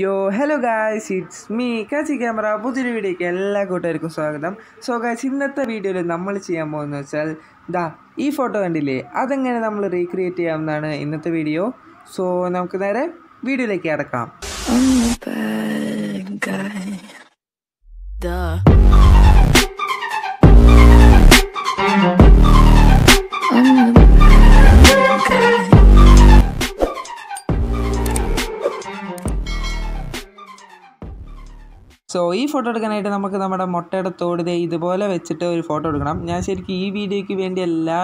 Yo hello guys it's me Kachi camera പുതിയൊരു വീഡിയോയ്ക്ക് എല്ലാ കൂട്ടുകാർക്കും സ്വാഗതം. സോ ഗായ്സ് ഇന്നത്തെ വീഡിയോയിൽ നമ്മൾ ചെയ്യാൻ പോകുന്നത് വെച്ചാൽ ദാ ഈ ഫോട്ടോ കണ്ടില്ലേ? അതെങ്ങനെ നമ്മൾ റീക്രിയേറ്റ് ചെയ്യാമെന്നാണ് ഇന്നത്തെ വീഡിയോ. സോ നമുക്ക് നേരെ വീഡിയോയിലേക്ക് അടക്കാം സോ ഈ ഫോട്ടോ എടുക്കാനായിട്ട് നമുക്ക് നമ്മുടെ മുട്ടയുടെ തോട് ഇതുപോലെ വെച്ചിട്ട് ഒരു ഫോട്ടോ എടുക്കണം. ഞാൻ ശരിക്കും ഈ വീഡിയോയ്ക്ക് വേണ്ടി എല്ലാ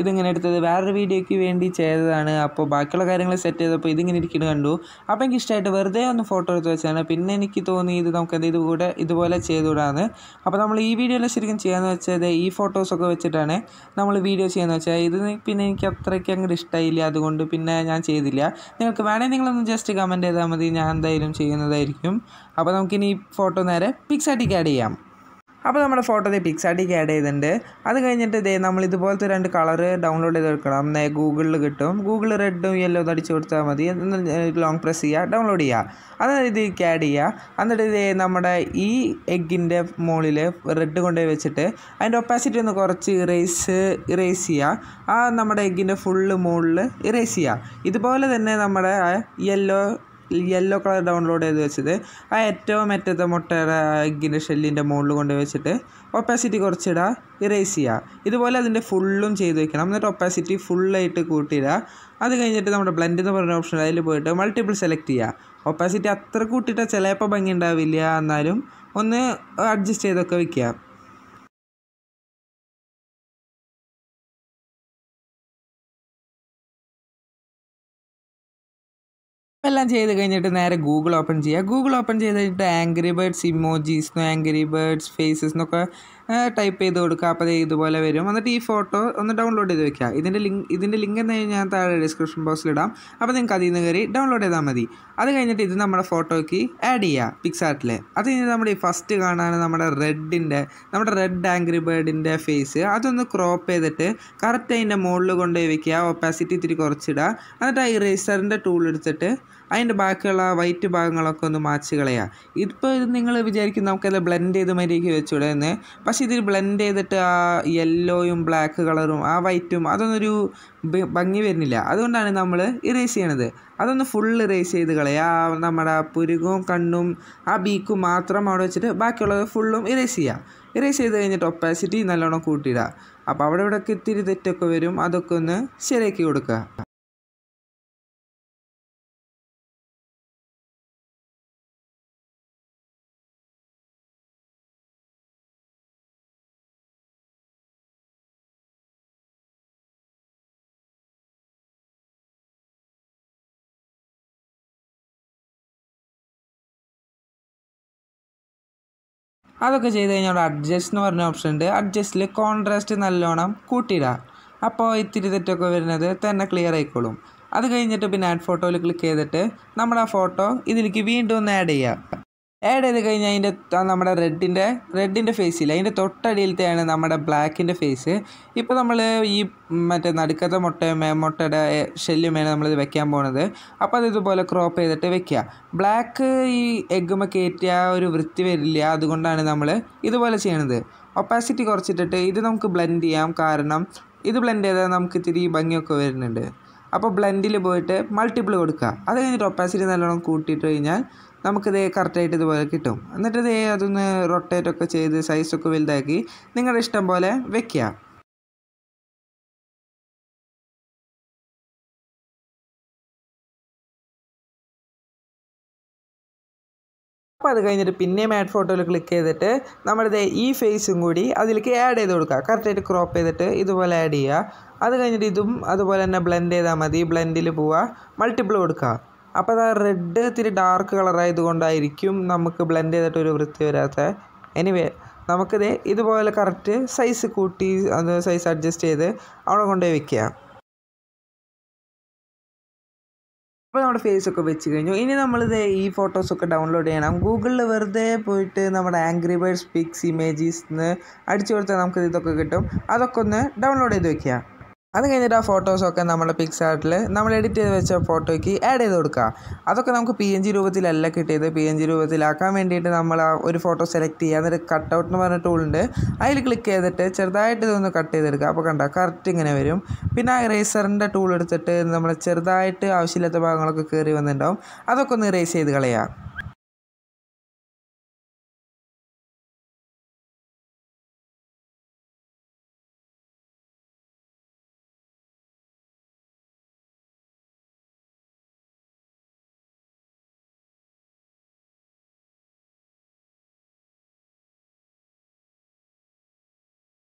ഇതിങ്ങനെ എടുത്തത്. വേറൊരു വീഡിയോയ്ക്ക് വേണ്ടി ചെയ്തതാണ്. അപ്പോൾ ബാക്കിയുള്ള കാര്യങ്ങൾ സെറ്റ് ചെയ്തപ്പോൾ ഇതിങ്ങനെ ഇരിക്കുന്നത് കണ്ടു. അപ്പോൾ എനിക്ക് ഇഷ്ടമായിട്ട് വെറുതെ ഒന്ന് ഫോട്ടോ എടുത്ത് വെച്ചാണ്. പിന്നെ എനിക്ക് തോന്നി ഇത് നമുക്ക് എന്ത് ഇതുകൂടെ ഇതുപോലെ ചെയ്തുകൂടാന്ന്. അപ്പോൾ നമ്മൾ ഈ വീഡിയോയിൽ ശരിക്കും ചെയ്യാമെന്ന് വെച്ചാൽ ഈ ഫോട്ടോസൊക്കെ വെച്ചിട്ടാണ് നമ്മൾ വീഡിയോ ചെയ്യാന്ന് വെച്ചാൽ ഇത് പിന്നെ എനിക്ക് അത്രയ്ക്ക് അങ്ങോട്ട് ഇഷ്ടമായില്ല അതുകൊണ്ട് പിന്നെ ഞാൻ ചെയ്തില്ല. നിങ്ങൾക്ക് വേണമെങ്കിൽ നിങ്ങളൊന്ന് ജസ്റ്റ് കമന്റ് ചെയ്താൽ മതി. ഞാൻ എന്തായാലും ചെയ്യുന്നതായിരിക്കും. അപ്പോൾ നമുക്കിനി ഈ ഫോട്ടോ നേരെ പിക്സാട്ടിക്ക് ആഡ് ചെയ്യാം. അപ്പോൾ നമ്മുടെ ഫോട്ടോ ഫോട്ടോയിൽ പിക്സാട്ടിക്ക് ആഡ് ചെയ്തിട്ടുണ്ട്. അത് കഴിഞ്ഞിട്ട് ഇതേ നമ്മൾ ഇതുപോലത്തെ രണ്ട് കളറ് ഡൗൺലോഡ് ചെയ്ത് എടുക്കണം നേ ഗൂഗിളിൽ കിട്ടും. ഗൂഗിൾ റെഡും യെല്ലോ അടിച്ച് കൊടുത്താൽ മതി. ലോങ് പ്രസ് ചെയ്യുക ഡൗൺലോഡ് ചെയ്യുക. അത് ഇതിലേക്ക് ആഡ് ചെയ്യുക. എന്നിട്ട് ഇതേ നമ്മുടെ ഈ എഗ്ഗിന്റെ മുകളിൽ റെഡ് കൊണ്ടുപോയി വെച്ചിട്ട് അതിന്റെ ഒപ്പാസിറ്റി ഒന്ന് കുറച്ച് ഇറേസ് ഇറേസ് ചെയ്യുക. ആ നമ്മുടെ എഗ്ഗിന്റെ ഫുള്ള് മുകളിൽ ഇറേസ് ചെയ്യുക. ഇതുപോലെ തന്നെ നമ്മുടെ യെല്ലോ യെല്ലോ കളർ ഡൗൺലോഡ് ചെയ്ത് വെച്ചത്. ആ ഏറ്റവും അറ്റത്തെ മുട്ടയുടെ എഗ്ഗിന്റെ ഷെല്ലിന്റെ മുകളിൽ കൊണ്ട് വെച്ചിട്ട് ഒപ്പാസിറ്റി കുറച്ചിടുക ഇറേസ് ചെയ്യുക ഇതുപോലെ അതിന്റെ ഫുള്ളും ചെയ്ത് വെക്കണം. എന്നിട്ട് ഒപ്പാസിറ്റി ഫുള്ളായിട്ട് കൂട്ടിയിടുക അത് കഴിഞ്ഞിട്ട് നമ്മുടെ ബ്ലെൻഡ് എന്ന് പറയുന്ന ഓപ്ഷൻ അതിൽ പോയിട്ട് മൾട്ടിപ്പിൾ സെലക്ട് ചെയ്യുക ഒപ്പാസിറ്റി അത്ര കൂട്ടിയിട്ടാൽ ചിലപ്പോൾ ഭംഗി ഉണ്ടാവില്ല എന്നാലും ഒന്ന് അഡ്ജസ്റ്റ് ചെയ്തൊക്കെ വെക്കുക എല്ലാം ചെയ്ത് കഴിഞ്ഞിട്ട് നേരെ ഗൂഗിൾ ഓപ്പൺ ചെയ്യുക ഗൂഗിൾ ഓപ്പൺ ചെയ്ത് കഴിഞ്ഞിട്ട് angry birds emojis angry birds faces എന്നൊക്കെ ടൈപ്പ് ചെയ്ത് കൊടുക്കുക. അപ്പോൾ ഇതുപോലെ വരും. എന്നിട്ട് ഈ ഫോട്ടോ ഒന്ന് ഡൗൺലോഡ് ചെയ്ത് വെക്കുക. ഇതിന്റെ ലിങ്ക് ഇതിന്റെ ലിങ്ക് എന്താ ഞാൻ താഴെ ഡിസ്ക്രിപ്ഷൻ ബോക്സിൽ ഇടാം. അപ്പോൾ നിങ്ങൾക്ക് അതിൽ നിന്ന് കയറി ഡൗൺലോഡ് ചെയ്താൽ മതി. അത് കഴിഞ്ഞിട്ട് ഇത് നമ്മുടെ ഫോട്ടോയ്ക്ക് ആഡ് ചെയ്യുക പിക്സാർട്ടിൽ അത് കഴിഞ്ഞ് നമ്മുടെ ഈ ഫസ്റ്റ് കാണാൻ നമ്മുടെ റെഡിന്റെ നമ്മുടെ റെഡ് ആംഗ്രി ബേർഡിന്റെ ഫേസ് അതൊന്ന് ക്രോപ്പ് ചെയ്തിട്ട് കറക്റ്റ് അതിന്റെ മുകളിൽ കൊണ്ടുപോയി വെക്കുക. ഒപ്പാസിറ്റി ഇത്തിരി കുറച്ചിടുക. എന്നിട്ട് ആ ഇറേസറിന്റെ ടൂൾ എടുത്തിട്ട് അതിന്റെ ബാക്കിയുള്ള വൈറ്റ് ഭാഗങ്ങളൊക്കെ ഒന്ന് മാച്ച് കളയുക ഇപ്പോൾ ഇത് നിങ്ങൾ വിചാരിക്കും നമുക്കത് ബ്ലെൻഡ് ചെയ്ത് മര്യാദയ്ക്ക് വെച്ചൂടെ പക്ഷേ ഇതിൽ ബ്ലെൻഡ് ചെയ്തിട്ട് ആ യെല്ലോയും ബ്ലാക്ക് കളറും ആ വൈറ്റും അതൊന്നൊരു ഭംഗി വരുന്നില്ല. അതുകൊണ്ടാണ് നമ്മൾ ഇറേസ് ചെയ്യണത്. അതൊന്ന് ഫുൾ ഇറേസ് ചെയ്ത് കളയുക നമ്മുടെ ആ പുരുകവും കണ്ണും ആ ബീക്കും മാത്രം അവിടെ വെച്ചിട്ട് ബാക്കിയുള്ളത് ഫുള്ളും ഇറേസ് ചെയ്യുക ഇറേസ് ചെയ്ത് കഴിഞ്ഞിട്ട് ഒപ്പാസിറ്റി നല്ലോണം കൂട്ടിയിടുക അപ്പോൾ അവിടെ ഇവിടെയൊക്കെ ഇത്തിരി തെറ്റൊക്കെ വരും. അതൊക്കെ ഒന്ന് ശരിയാക്കി കൊടുക്കുക. അതൊക്കെ ചെയ്ത് കഴിഞ്ഞാൽ അവിടെ അഡ്ജസ്റ്റ് എന്ന് പറഞ്ഞ ഓപ്ഷൻ ഉണ്ട്. അഡ്ജസ്റ്റിൽ കോൺട്രാസ്റ്റ് നല്ലോണം കൂട്ടിയിടുക അപ്പോൾ ഇത്തിരി തെറ്റൊക്കെ വരുന്നത് തന്നെ ക്ലിയർ ആയിക്കോളും. അത് കഴിഞ്ഞിട്ട് പിന്നെ ആഡ് ഫോട്ടോയിൽ ക്ലിക്ക് ചെയ്തിട്ട് നമ്മൾ ആ ഫോട്ടോ ഇതിലേക്ക് വീണ്ടും ഒന്ന് ആഡ് ചെയ്യുക ആഡ് ചെയ്ത് കഴിഞ്ഞാൽ അതിന്റെ നമ്മുടെ റെഡിന്റെ റെഡിന്റെ ഫേസിൽ അതിന്റെ തൊട്ടടിയിലത്തെയാണ് നമ്മുടെ ബ്ലാക്കിന്റെ ഫേസ് ഇപ്പോൾ നമ്മൾ ഈ മറ്റേ നടുക്കത്തെ മുട്ട മുട്ടയുടെ ഷെല്ലുമേനെ നമ്മളിത് വെക്കാൻ പോണത്. അപ്പോൾ അത് ഇതുപോലെ ക്രോപ്പ് ചെയ്തിട്ട് വെക്കുക ബ്ലാക്ക് ഈ എഗ്ഗുമ്മ കയറ്റിയ ഒരു വൃത്തി വരില്ല. അതുകൊണ്ടാണ് നമ്മൾ ഇതുപോലെ ചെയ്യണത്. ഒപ്പാസിറ്റി കുറച്ചിട്ടിട്ട് ഇത് നമുക്ക് ബ്ലെൻഡ് ചെയ്യാം. കാരണം ഇത് ബ്ലെൻഡ് ചെയ്താൽ നമുക്ക് ഇത്തിരി ഭംഗിയൊക്കെ വരുന്നുണ്ട്. അപ്പോൾ ബ്ലെൻഡിൽ പോയിട്ട് മൾട്ടിപ്പിൾ കൊടുക്കുക. അത് കഴിഞ്ഞിട്ട് ഒപ്പാസിറ്റി നല്ലോണം കൂട്ടിയിട്ട് കഴിഞ്ഞാൽ നമുക്കിത് കറക്റ്റായിട്ട് ഇതുപോലെ കിട്ടും. എന്നിട്ട് ഇത് അതൊന്ന് റൊട്ടേറ്റ് ഒക്കെ ചെയ്ത് സൈസൊക്കെ വലുതാക്കി നിങ്ങളുടെ ഇഷ്ടം പോലെ വെക്കുക. അപ്പോൾ അത് കഴിഞ്ഞിട്ട് പിന്നെയും ആഡ് ഫോട്ടോയിൽ ക്ലിക്ക് ചെയ്തിട്ട് നമ്മളിത് ഈ ഫേസും കൂടി അതിലേക്ക് ആഡ് ചെയ്ത് കൊടുക്കുക. കറക്റ്റായിട്ട് ക്രോപ്പ് ചെയ്തിട്ട് ഇതുപോലെ ആഡ് ചെയ്യുക. അത് കഴിഞ്ഞിട്ട് ഇതും അതുപോലെ തന്നെ ബ്ലെൻഡ് ചെയ്താൽ മതി. ബ്ലെൻഡിൽ പോവുക മൾട്ടിപ്പിൾ കൊടുക്കുക. അപ്പോൾ അത് റെഡ് ഇത്തിരി ഡാർക്ക് കളറായത് കൊണ്ടായിരിക്കും നമുക്ക് ബ്ലെൻഡ് ചെയ്തിട്ട് ഒരു വൃത്തി വരാത്ത. എനിവേ നമുക്കിത് ഇതുപോലെ കറക്റ്റ് സൈസ് കൂട്ടി അത് സൈസ് അഡ്ജസ്റ്റ് ചെയ്ത് അവിടെ കൊണ്ടുപോയി വെക്കുക. അപ്പോൾ നമ്മുടെ ഫേസ് ഒക്കെ വെച്ച് കഴിഞ്ഞു. ഇനി നമ്മളിത് ഈ ഫോട്ടോസൊക്കെ ഡൗൺലോഡ് ചെയ്യണം. ഗൂഗിളിൽ വെറുതെ പോയിട്ട് നമ്മുടെ ആംഗ്രി ബേർഡ്സ് പിക്സ് ഇമേജീസ് എന്ന് അടിച്ചു കൊടുത്താൽ നമുക്ക് ഇതൊക്കെ കിട്ടും. അതൊക്കെ ഒന്ന് ഡൗൺലോഡ് ചെയ്ത് വെക്കുക അത് കഴിഞ്ഞിട്ട് ആ ഫോട്ടോസൊക്കെ നമ്മൾ പിക്സാർട്ടിൽ നമ്മൾ എഡിറ്റ് ചെയ്ത് വെച്ച ഫോട്ടോയ്ക്ക് ആഡ് ചെയ്ത് കൊടുക്കുക അതൊക്കെ നമുക്ക് പി എൻ ജി രൂപത്തിലല്ല കിട്ടിയത്. പി എൻ ജി രൂപത്തിലാക്കാൻ വേണ്ടിയിട്ട് നമ്മൾ ആ ഒരു ഫോട്ടോ സെലക്ട് ചെയ്യുക എന്നിട്ട് കട്ട് ഔട്ട് എന്ന് പറഞ്ഞ ടൂളുണ്ട് അതിൽ ക്ലിക്ക് ചെയ്തിട്ട് ചെറുതായിട്ട് ഇതൊന്ന് കട്ട് ചെയ്തെടുക്കുക അപ്പോൾ കണ്ട കറക്റ്റ് ഇങ്ങനെ വരും. പിന്നെ ആ ഇറേസറിന്റെ ടൂൾ എടുത്തിട്ട് നമ്മൾ ചെറുതായിട്ട് ആവശ്യമില്ലാത്ത ഭാഗങ്ങളൊക്കെ കയറി വന്നിട്ടുണ്ടാവും. അതൊക്കെ ഒന്ന് ഇറേസ് ചെയ്ത് കളയുക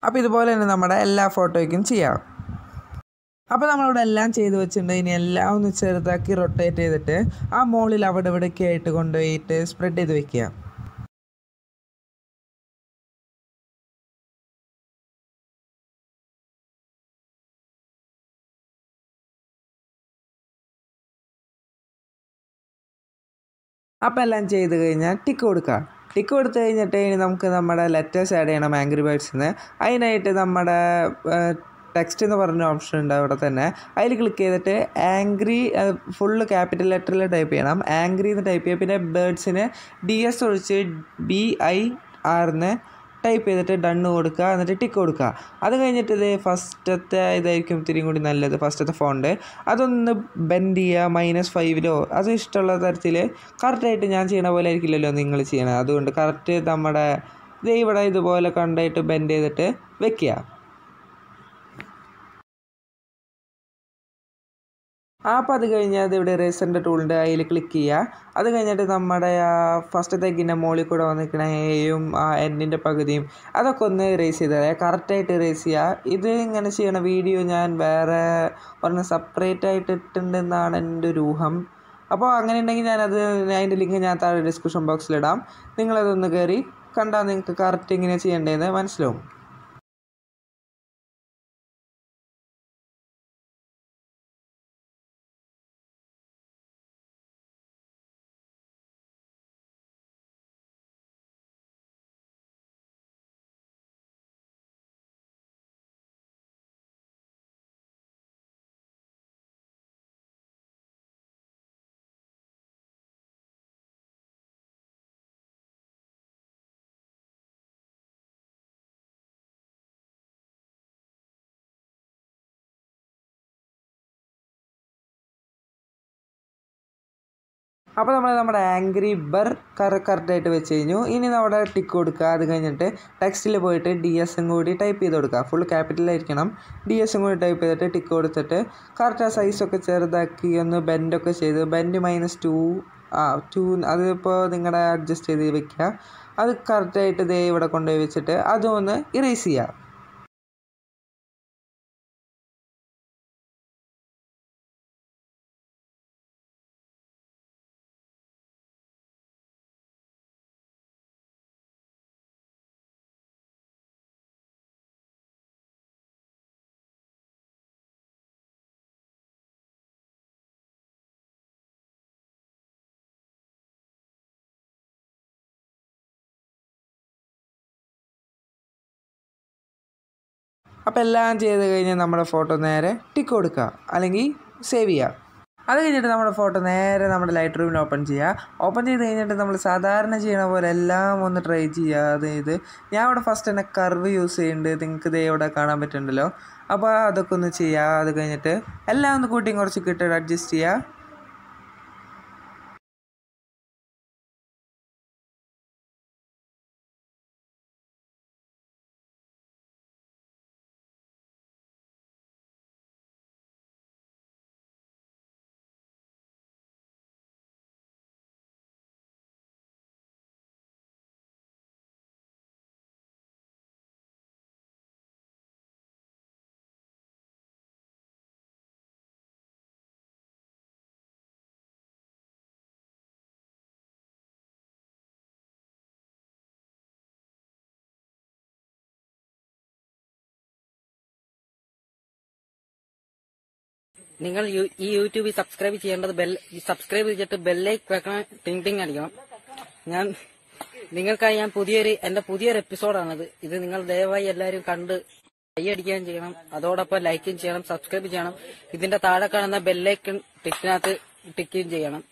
അപ്പോൾ ഇതുപോലെ തന്നെ നമ്മുടെ എല്ലാ ഫോട്ടോയ്ക്കും ചെയ്യാം. അപ്പോൾ നമ്മളിവിടെ എല്ലാം ചെയ്ത് വെച്ചിട്ടുണ്ട്. ഇനി എല്ലാം ഒന്ന് ചെറുതാക്കി റൊട്ടേറ്റ് ചെയ്തിട്ട് ആ മോളിൽ അവിടെ ഇവിടെയൊക്കെ ആയിട്ട് കൊണ്ടുപോയിട്ട് സ്പ്രെഡ് ചെയ്ത് വെക്കുക. അപ്പോൾ എല്ലാം ചെയ്ത് കഴിഞ്ഞാൽ ടിക്ക് കൊടുക്കുക. ടിക്ക് കൊടുത്തു കഴിഞ്ഞിട്ട് ഇനി നമുക്ക് നമ്മുടെ ലെറ്റേഴ്സ് ആഡ് ചെയ്യണം ആംഗ്രി ബേർഡ്സിന് അതിനായിട്ട് നമ്മുടെ ടെക്സ്റ്റ് എന്ന് പറഞ്ഞ ഓപ്ഷൻ ഉണ്ട് അവിടെ തന്നെ. അതിൽ ക്ലിക്ക് ചെയ്തിട്ട് ആംഗ്രി ഫുള്ള് ക്യാപിറ്റൽ ലെറ്ററിൽ ടൈപ്പ് ചെയ്യണം. ആംഗ്രി എന്ന് ടൈപ്പ് ചെയ്യുക പിന്നെ ബേർഡ്സിന് ഡി എസ് ഒഴിച്ച് ബി ഐ ആറിന് ടൈപ്പ് ചെയ്തിട്ട് ഡണ്ണ് കൊടുക്കുക എന്നിട്ട് ടിക്ക് കൊടുക്കുക. അത് കഴിഞ്ഞിട്ട് ഇത് ഫസ്റ്റത്തെ ഇതായിരിക്കും ഇത്തിരി കൂടി നല്ലത് ഫസ്റ്റത്തെ ഫോണ്ട് അതൊന്ന് ബെൻഡ് ചെയ്യുക മൈനസ് ഫൈവിലോ അത് ഇഷ്ടമുള്ള തരത്തിൽ കറക്റ്റായിട്ട് ഞാൻ ചെയ്യണ പോലെ ആയിരിക്കില്ലല്ലോ നിങ്ങൾ ചെയ്യണത്. അതുകൊണ്ട് കറക്റ്റ് നമ്മുടെ ഇവിടെ ഇതുപോലെ കണ്ടായിട്ട് ബെൻഡ് ചെയ്തിട്ട് വെക്കുക. ആ അപ്പോൾ അത് കഴിഞ്ഞാൽ അത് ഇവിടെ റേസറിന്റെ ടൂളുണ്ട് അതിൽ ക്ലിക്ക് ചെയ്യുക. അത് കഴിഞ്ഞിട്ട് നമ്മുടെ ആ ഫസ്റ്റ് തെക്കിന്റെ മുകളിൽ കൂടെ വന്നിരിക്കണ എയും ആ എന്നിന്റെ പകുതിയും അതൊക്കെ ഒന്ന് ഇറേസ് ചെയ്ത് തരാം. കറക്റ്റായിട്ട് ഇറേസ് ചെയ്യുക. ഇത് ഇങ്ങനെ ചെയ്യണ വീഡിയോ ഞാൻ വേറെ പറഞ്ഞ സെപ്പറേറ്റ് ആയിട്ട് ഇട്ടിട്ടുണ്ടെന്നാണ് എന്റെ ഒരു ഊഹം. അപ്പോൾ അങ്ങനെ ഉണ്ടെങ്കിൽ ഞാനത് അതിന്റെ ലിങ്ക് ഞാൻ താഴെ ഡിസ്ക്രിപ്ഷൻ ബോക്സിലിടാം നിങ്ങളതൊന്ന് കയറി കണ്ടാൽ നിങ്ങൾക്ക് കറക്റ്റ് ഇങ്ങനെ ചെയ്യേണ്ടതെന്ന് മനസ്സിലാവും. അപ്പോൾ നമ്മൾ നമ്മുടെ ആംഗ്രി ബർ കറ കറക്റ്റായിട്ട് വെച്ച് കഴിഞ്ഞു. ഇനി നമ്മുടെ ടിക്ക് കൊടുക്കുക. അത് കഴിഞ്ഞിട്ട് ടെക്സ്റ്റിൽ പോയിട്ട് ഡി എസും കൂടി ടൈപ്പ് ചെയ്ത് കൊടുക്കുക. ഫുൾ ക്യാപിറ്റലായിരിക്കണം ഡി എസും കൂടി ടൈപ്പ് ചെയ്തിട്ട് ടിക്ക് കൊടുത്തിട്ട് കറക്റ്റ് ആ സൈസൊക്കെ ചെറുതാക്കി ഒന്ന് ബെൻഡൊക്കെ ചെയ്ത് ബെൻഡ് മൈനസ് ടു ആ ടു അതിപ്പോൾ നിങ്ങളുടെ അഡ്ജസ്റ്റ് ചെയ്ത് വെക്കുക. അത് കറക്റ്റായിട്ട് ദേ ഇവിടെ കൊണ്ടുപോയി വെച്ചിട്ട് അതൊന്ന് ഇറേസ് ചെയ്യുക. അപ്പോൾ എല്ലാം ചെയ്ത് കഴിഞ്ഞ് നമ്മുടെ ഫോട്ടോ നേരെ ടിക്ക് കൊടുക്കുക. അല്ലെങ്കിൽ സേവ് ചെയ്യുക. അത് കഴിഞ്ഞിട്ട് നമ്മുടെ ഫോട്ടോ നേരെ നമ്മുടെ ലൈറ്റ് റൂമിൽ ഓപ്പൺ ചെയ്യുക. ഓപ്പൺ ചെയ്ത് കഴിഞ്ഞിട്ട് നമ്മൾ സാധാരണ ചെയ്യണ പോലെ എല്ലാം ഒന്ന് ട്രൈ ചെയ്യുക. അതായത് ഞാൻ ഇവിടെ ഫസ്റ്റ് തന്നെ കർവ് യൂസ് ചെയ്യുന്നുണ്ട്. നിങ്ങൾക്ക് ഇതേ ഇവിടെ കാണാൻ പറ്റുന്നുണ്ടല്ലോ. അപ്പോൾ അതൊക്കെ ഒന്ന് ചെയ്യുക. അത് കഴിഞ്ഞിട്ട് എല്ലാം ഒന്ന് കൂട്ടിയും കുറച്ച് കിട്ടിയിട്ട് അഡ്ജസ്റ്റ് ചെയ്യുക. നിങ്ങൾ ഈ യൂട്യൂബിൽ സബ്സ്ക്രൈബ് ചെയ്യേണ്ടത് ബെൽ സബ്സ്ക്രൈബ് ചെയ്തിട്ട് ബെല്ലൈക്ക് വെക്കണം. ടിങ് ടിങ് അടിക്കണം. ഞാൻ നിങ്ങൾക്കായി ഞാൻ പുതിയൊരു എന്റെ പുതിയൊരു എപ്പിസോഡാണിത് ഇത് നിങ്ങൾ ദയവായി എല്ലാവരും കണ്ട് കൈ അടിക്കുകയും ചെയ്യണം. അതോടൊപ്പം ലൈക്കും ചെയ്യണം സബ്സ്ക്രൈബ് ചെയ്യണം. ഇതിന്റെ താഴെ കാണുന്ന ബെല്ലൈക്കൺ ടിക്കിനകത്ത് ടിക്കുകയും ചെയ്യണം.